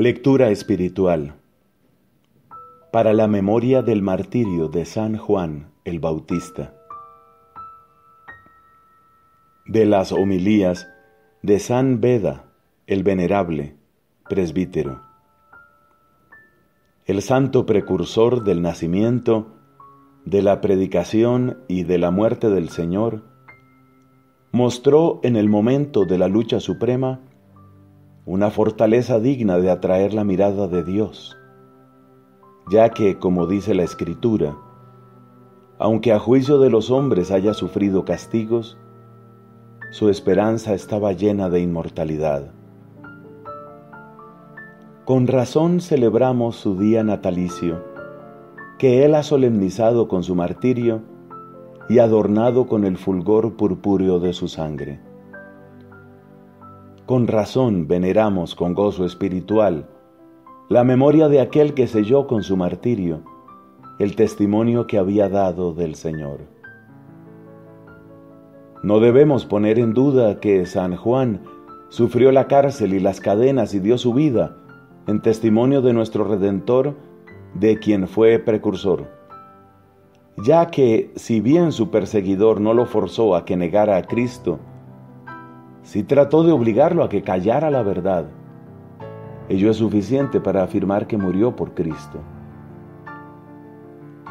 Lectura espiritual para la memoria del martirio de San Juan el Bautista. De las homilías de San Beda el Venerable, presbítero. El santo precursor del nacimiento, de la predicación y de la muerte del Señor, mostró en el momento de la lucha suprema una fortaleza digna de atraer la mirada de Dios, ya que, como dice la Escritura, aunque a juicio de los hombres haya sufrido castigos, su esperanza estaba llena de inmortalidad. Con razón celebramos su día natalicio, que Él ha solemnizado con su martirio y adornado con el fulgor purpúreo de su sangre. Con razón veneramos con gozo espiritual la memoria de aquel que selló con su martirio el testimonio que había dado del Señor. No debemos poner en duda que San Juan sufrió la cárcel y las cadenas y dio su vida en testimonio de nuestro Redentor, de quien fue precursor. Ya que, si bien su perseguidor no lo forzó a que negara a Cristo, si trató de obligarlo a que callara la verdad. Ello es suficiente para afirmar que murió por Cristo.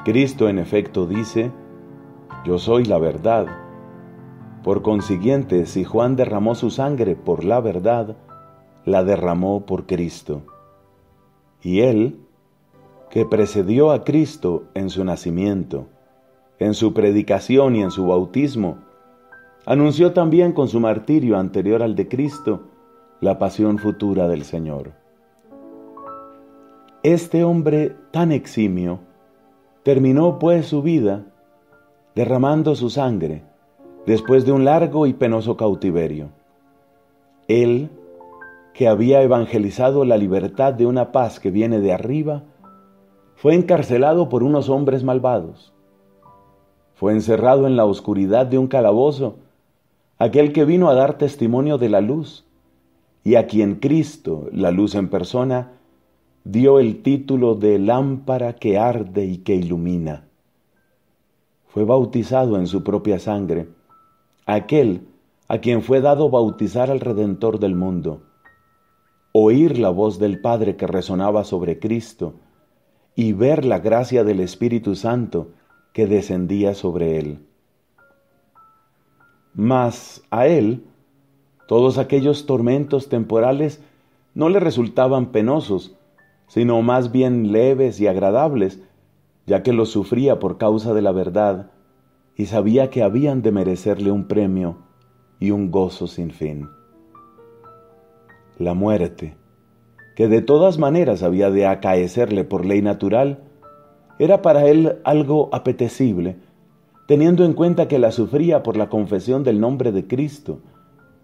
Cristo en efecto dice, yo soy la verdad. Por consiguiente, si Juan derramó su sangre por la verdad, la derramó por Cristo. Y él, que precedió a Cristo en su nacimiento, en su predicación y en su bautismo, anunció también con su martirio anterior al de Cristo la pasión futura del Señor. Este hombre tan eximio terminó pues su vida derramando su sangre después de un largo y penoso cautiverio. Él, que había evangelizado la libertad de una paz que viene de arriba, fue encarcelado por unos hombres malvados. Fue encerrado en la oscuridad de un calabozo aquel que vino a dar testimonio de la luz y a quien Cristo, la luz en persona, dio el título de lámpara que arde y que ilumina. Fue bautizado en su propia sangre, aquel a quien fue dado bautizar al Redentor del mundo, oír la voz del Padre que resonaba sobre Cristo y ver la gracia del Espíritu Santo que descendía sobre él. Mas a él todos aquellos tormentos temporales no le resultaban penosos, sino más bien leves y agradables, ya que los sufría por causa de la verdad y sabía que habían de merecerle un premio y un gozo sin fin. La muerte, que de todas maneras había de acaecerle por ley natural, era para él algo apetecible, teniendo en cuenta que la sufría por la confesión del nombre de Cristo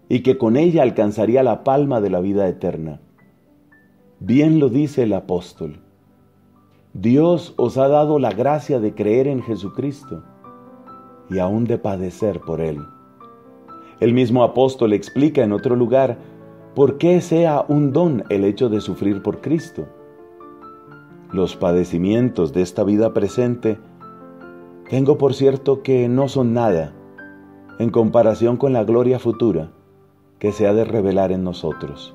y que con ella alcanzaría la palma de la vida eterna. Bien lo dice el apóstol. Dios os ha dado la gracia de creer en Jesucristo y aún de padecer por Él. El mismo apóstol explica en otro lugar por qué sea un don el hecho de sufrir por Cristo. Los padecimientos de esta vida presente tengo por cierto que no son nada en comparación con la gloria futura que se ha de revelar en nosotros.